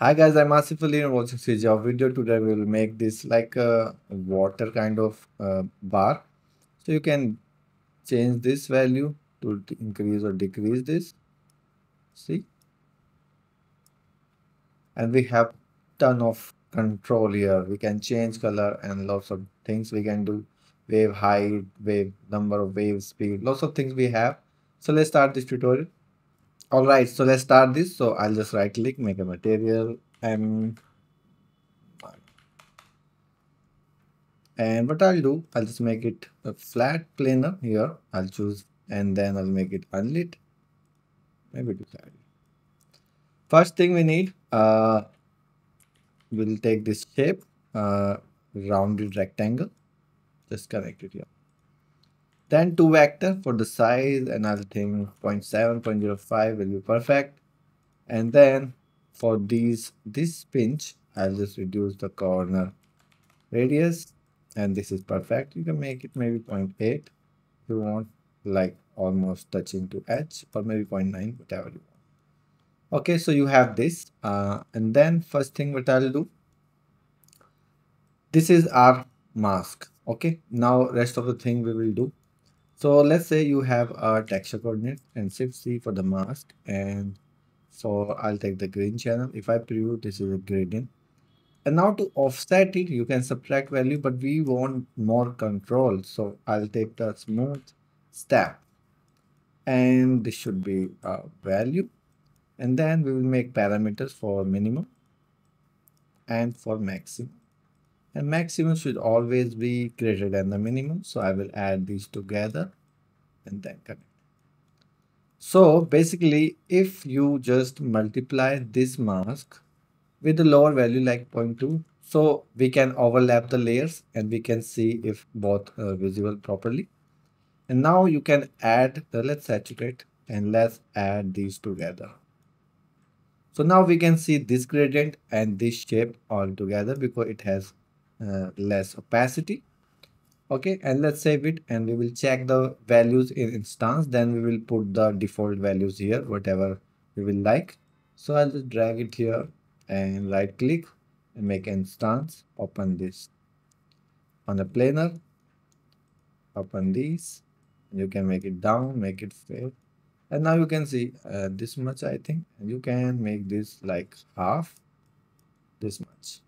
Hi guys, I'm Ashif Ali watching CJ video. Today we will make this like a water kind of uh, bar. So you can change this value to increase or decrease this. See? And we have ton of control here. We can change color and lots of things we can do. Wave height, wave number of wave speed, lots of things we have. So let's start this tutorial. All right, so let's start this. So I'll just right click, make a material and and what I'll do, I'll just make it a flat planar here. I'll choose and then I'll make it unlit. Maybe that. First thing we need, uh, we'll take this shape, uh, rounded rectangle, just connect it here. Then two vector for the size and I'll think 0.7, 0.05 will be perfect. And then for these, this pinch, I'll just reduce the corner radius and this is perfect. You can make it maybe 0.8 if you want like almost touching to edge or maybe 0.9, whatever you want. Okay, so you have this uh, and then first thing what I'll do, this is our mask. Okay, now rest of the thing we will do so let's say you have a texture coordinate and shift C for the mask and so I'll take the green channel. If I preview, this is a gradient. And now to offset it, you can subtract value, but we want more control. So I'll take the smooth step and this should be a value. And then we will make parameters for minimum and for maximum and maximum should always be greater than the minimum so I will add these together and then connect. So basically if you just multiply this mask with a lower value like 0.2 so we can overlap the layers and we can see if both are visible properly. And now you can add the let's saturate and let's add these together. So now we can see this gradient and this shape all together because it has less opacity. Okay and let's save it and we will check the values in instance. Then we will put the default values here whatever we will like. So i'll just drag it here and right click and make instance open this on a planar open these you can make it down make it fair and now you can see uh, this much i think. You can make this like half this much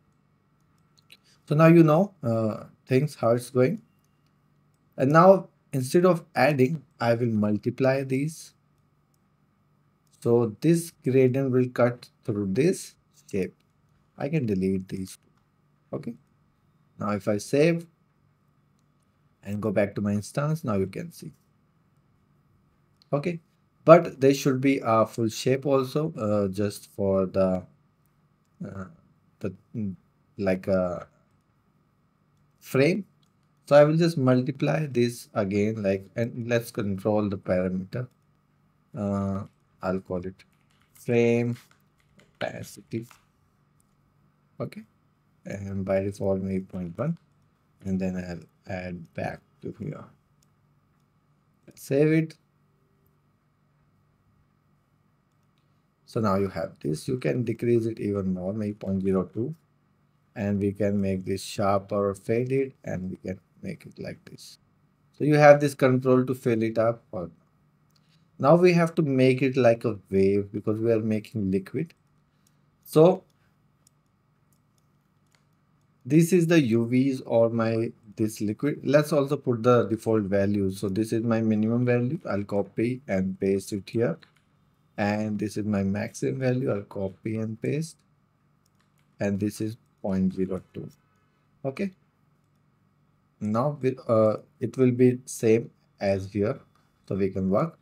so now you know uh, things how it's going. And now instead of adding, I will multiply these. So this gradient will cut through this shape. I can delete these. Okay. Now if I save and go back to my instance, now you can see. Okay. But there should be a full shape also uh, just for the, uh, the mm, like a uh, frame. So i will just multiply this again like and let's control the parameter. Uh, i'll call it frame opacity. Okay. And by default maybe 0.1 and then i'll add back to here. Let's save it. So now you have this. You can decrease it even more maybe 0.02 and we can make this sharper faded and we can make it like this. So you have this control to fill it up or now we have to make it like a wave because we are making liquid. So this is the UVs or my this liquid. Let's also put the default values so this is my minimum value. I'll copy and paste it here. And this is my maximum value. I'll copy and paste. And this is 0.02 okay? Now uh, it will be same as here so we can work.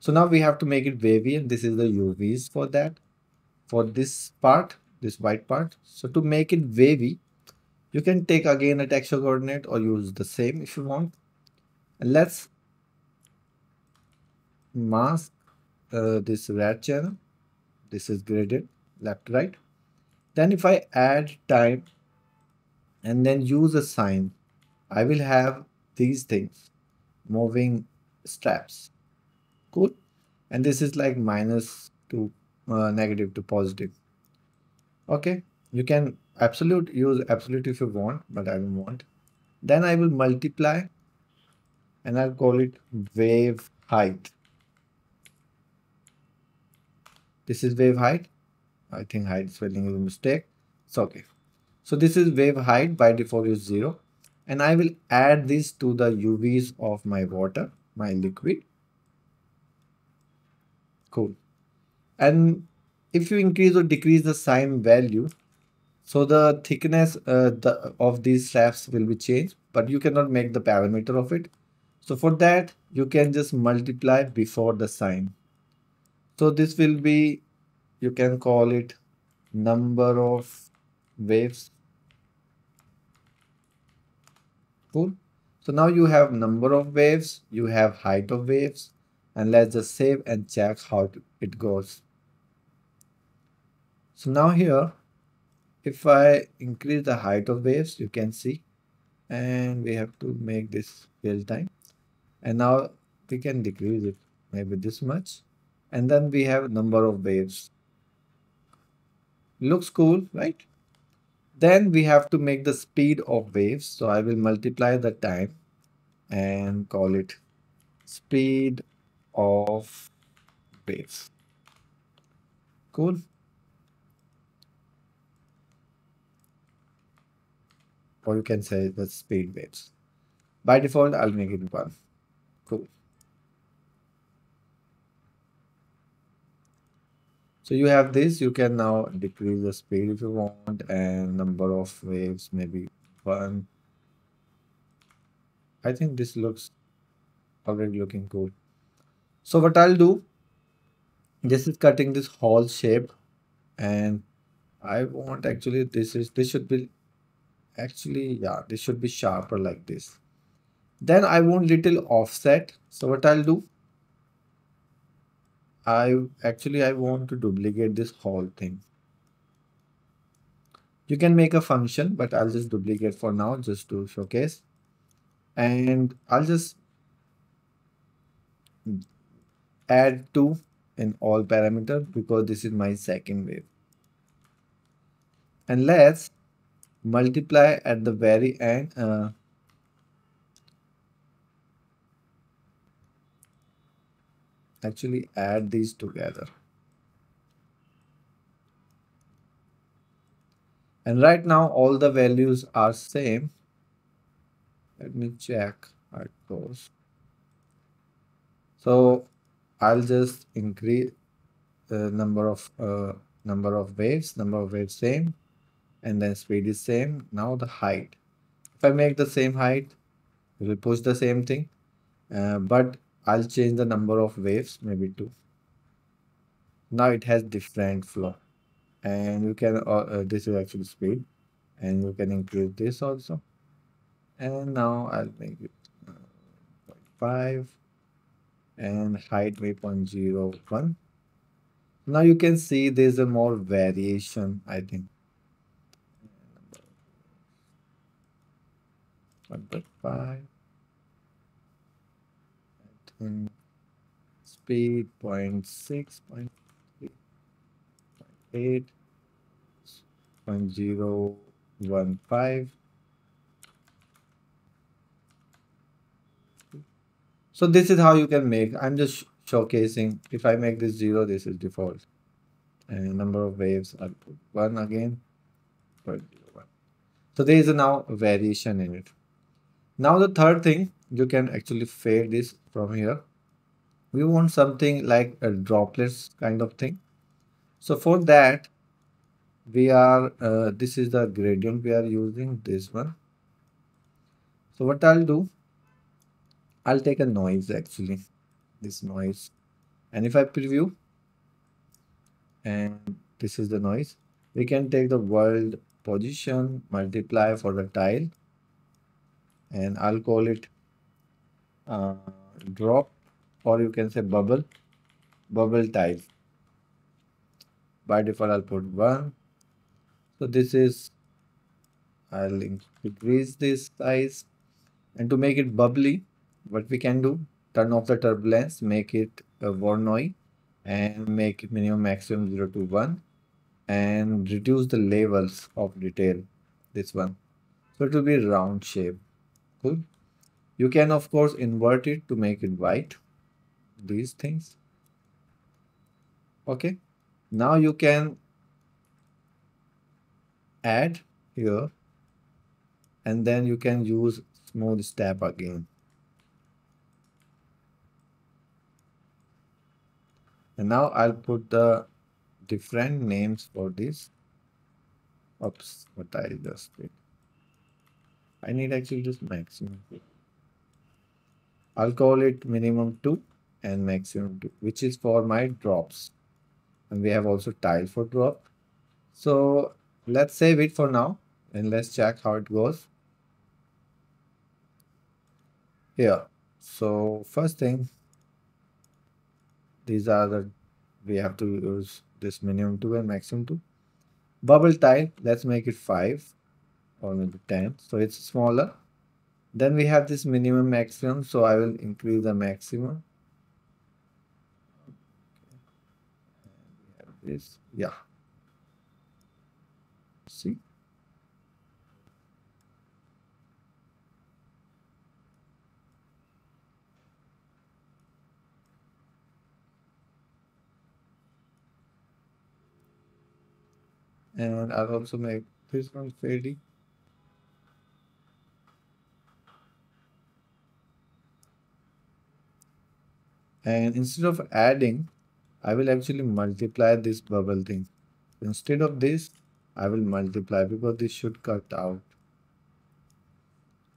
So now we have to make it wavy and this is the UVs for that. For this part this white part. So to make it wavy you can take again a texture coordinate or use the same if you want. And let's mask uh, this red channel. This is graded left right then if I add time and then use a sine, I will have these things moving straps. Cool. And this is like minus to uh, negative to positive. Okay, you can absolute use absolute if you want, but I don't want. Then I will multiply and I'll call it wave height. This is wave height. I think height spelling is a mistake. It's okay. So this is wave height by default is zero. And I will add this to the UVs of my water, my liquid. Cool. And if you increase or decrease the sine value, so the thickness uh, the, of these slabs will be changed, but you cannot make the parameter of it. So for that, you can just multiply before the sine. So this will be, you can call it number of waves. Cool. So now you have number of waves, you have height of waves, and let's just save and check how it goes. So now here, if I increase the height of waves, you can see, and we have to make this real time. And now we can decrease it maybe this much. And then we have number of waves. Looks cool, right? Then we have to make the speed of waves. So I will multiply the time and call it speed of waves. Cool. Or you can say the speed waves. By default, I'll make it one. Cool. So you have this, you can now decrease the speed if you want and number of waves, maybe one. I think this looks already looking cool. So what I'll do, this is cutting this whole shape and I want actually this is this should be actually yeah this should be sharper like this then I want little offset so what I'll do I actually I want to duplicate this whole thing. You can make a function but I'll just duplicate for now just to showcase. And I'll just add 2 in all parameters because this is my second wave. And let's multiply at the very end uh, actually add these together. And right now all the values are same. Let me check it goes so I'll just increase the number of uh, number of waves. Number of waves same. And then speed is same. Now the height. If I make the same height, it will push the same thing, uh, but I'll change the number of waves, maybe two. Now it has different flow and you can, uh, uh, this is actually speed and you can increase this also. And now I'll make it uh, 0.5 and height maybe 0.01. Now you can see there's a more variation, I think. 1.5 and speed 0.6 0.8 0.015 so this is how you can make i'm just showcasing if i make this zero this is default. And number of waves i'll put one again 0.01 so there is now a now variation in it. Now the third thing, you can actually fade this from here. We want something like a droplets kind of thing. So for that, we are, uh, this is the gradient we are using, this one. So what I'll do, I'll take a noise actually, this noise. And if I preview, and this is the noise, we can take the world position, multiply for the tile and I'll call it uh, drop or you can say bubble bubble tile by default I'll put one so this is I'll increase this size and to make it bubbly what we can do turn off the turbulence make it a Voronoi and make minimum maximum 0 to 1 and reduce the levels of detail. This one. So it will be round shape. Cool. You can of course invert it to make it white. These things. Okay. Now you can add here and then you can use smooth step again. And now I'll put the different names for this. Oops, what I just did. I need actually just maximum. I'll call it minimum 2 and maximum 2, which is for my drops. And we have also tile for drop. So let's save it for now and let's check how it goes. Here. So first thing, these are the, we have to use this minimum 2 and maximum 2. Bubble tile, let's make it 5 or maybe 10. So it's smaller. Then we have this minimum maximum. So I will increase the maximum. This, yeah. See? and I'll also make this one fading. And instead of adding, I will actually multiply this bubble thing. Instead of this, I will multiply because this should cut out.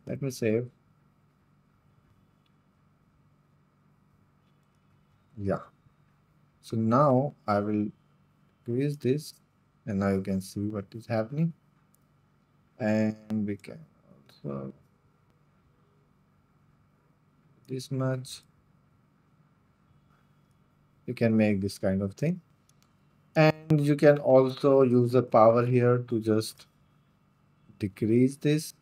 Let me save. Yeah. So now I will increase this and now you can see what is happening and we can also this much you can make this kind of thing. And you can also use the power here to just decrease this.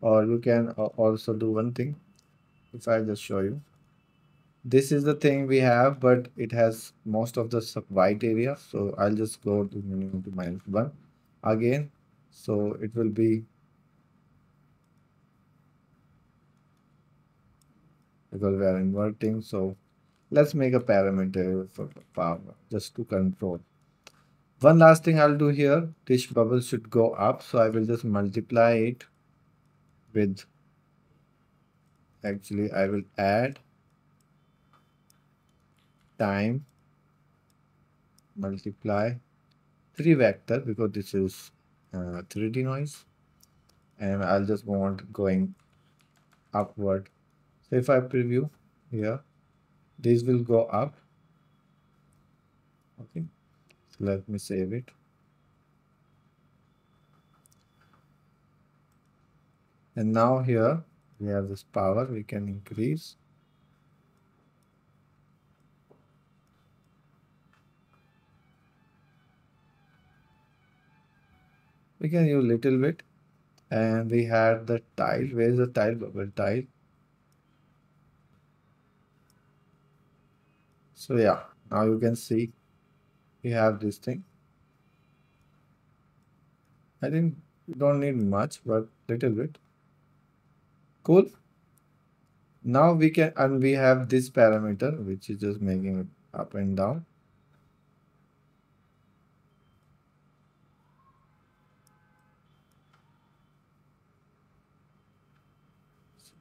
Or you can also do one thing if I just show you. This is the thing we have but it has most of the white area so I'll just go to minimum to minus 1 again. So it will be because we are inverting so let's make a parameter for power just to control one last thing I'll do here this bubble should go up so I will just multiply it with actually I will add time multiply 3 vector because this is uh, 3D noise and I'll just want going upward. So if I preview here, this will go up. Okay, so let me save it. And now here we have this power we can increase. We can use little bit. And we had the tile. Where is the tile? Bubble tile so yeah now you can see we have this thing. I think don't need much but little bit. Cool. Now we can and we have this parameter which is just making it up and down.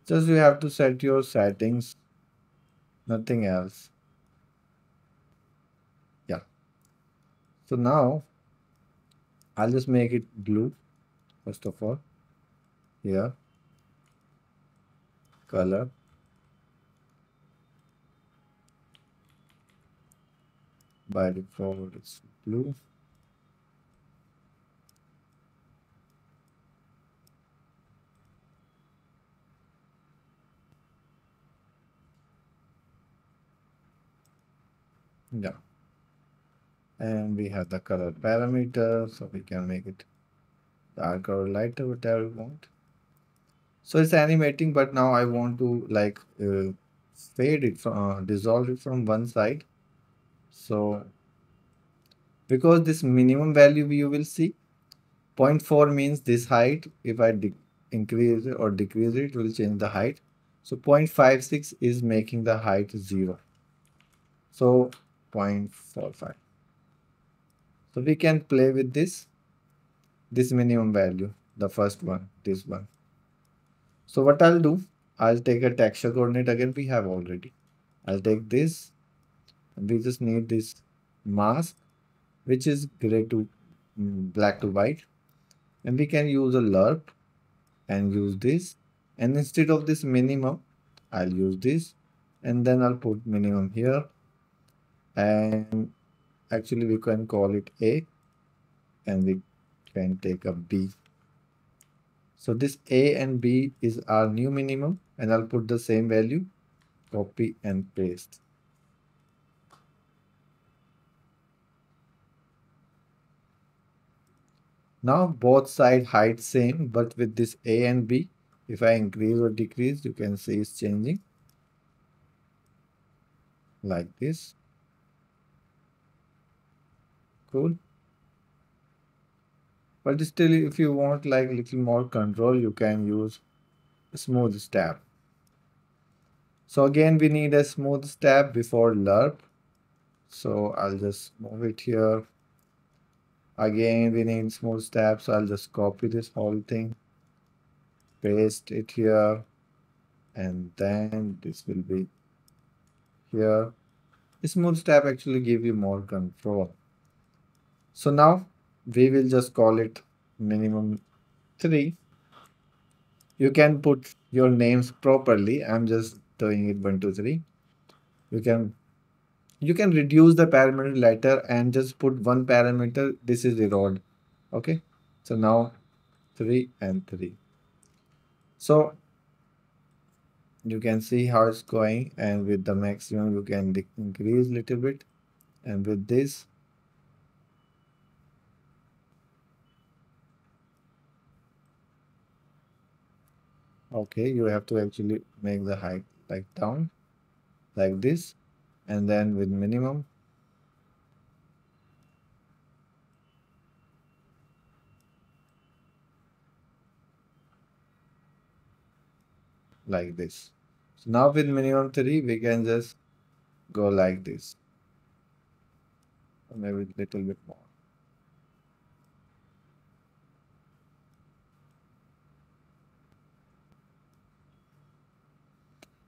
Just you have to set your settings, nothing else. So now I'll just make it blue first of all. Here. Color. By default it's blue. Yeah. And we have the color parameter, so we can make it darker or lighter, whatever we want. So it's animating, but now I want to like uh, fade it from, uh, dissolve it from one side. So because this minimum value you will see 0.4 means this height if I increase it or decrease it, it will change the height so 0.56 is making the height 0 so 0.45 so we can play with this this minimum value the first one this one. So what I'll do I'll take a texture coordinate again we have already. I'll take this we just need this mask which is gray to mm, black to white. And we can use a lerp and use this. And instead of this minimum I'll use this. And then I'll put minimum here. And actually we can call it A and we can take a B. So this A and B is our new minimum and I'll put the same value copy and paste. Now both side height same, but with this A and B, if I increase or decrease, you can see it's changing. Like this. Cool. But still, if you want like little more control, you can use smooth step. So again, we need a smooth step before lerp. So I'll just move it here again we need small steps so I'll just copy this whole thing paste it here and then this will be here smooth step actually give you more control so now we will just call it minimum 3 you can put your names properly. I'm just doing it one two three. You can you can reduce the parameter later and just put one parameter. This is the rod. Okay? So now 3 and 3 so you can see how it's going. And with the maximum you can increase little bit. And with this okay you have to actually make the height like down like this and then with minimum like this. So now with minimum 3 we can just go like this maybe a little bit more.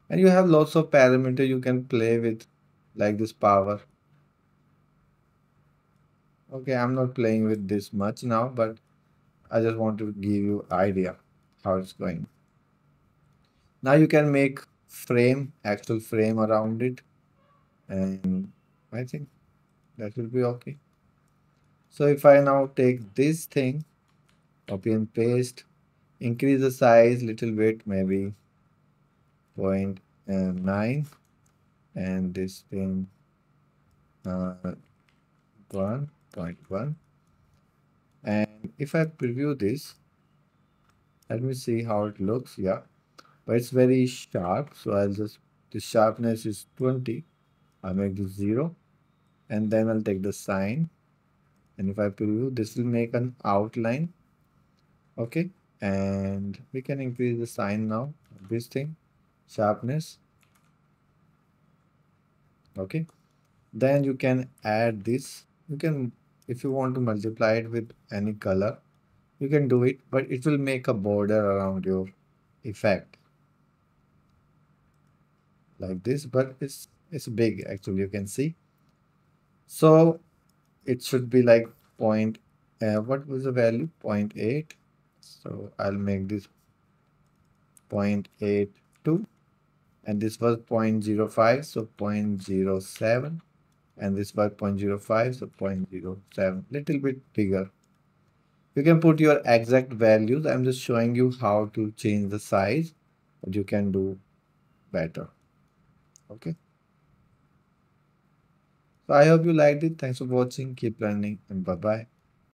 And you have lots of parameter you can play with like this power. Okay i'm not playing with this much now but i just want to give you idea how it's going. Now you can make frame actual frame around it. And i think that will be okay. So if i now take this thing copy and paste increase the size little bit maybe uh, 0.9 and this thing uh, 1.1 and if I preview this let me see how it looks yeah. But it's very sharp so I'll just the sharpness is 20 I'll make this 0 and then I'll take the sine. And if I preview this will make an outline. Okay and we can increase the sine now this thing sharpness. Okay. Then you can add this. You can if you want to multiply it with any color you can do it but it will make a border around your effect. Like this but it's it's big actually you can see. So it should be like point uh, what was the value? 0.8 so i'll make this 0.82 and this was 0.05 so 0.07 and this was 0.05 so 0.07 little bit bigger. You can put your exact values. I'm just showing you how to change the size but you can do better. Okay? So i hope you liked it. Thanks for watching. Keep learning and bye bye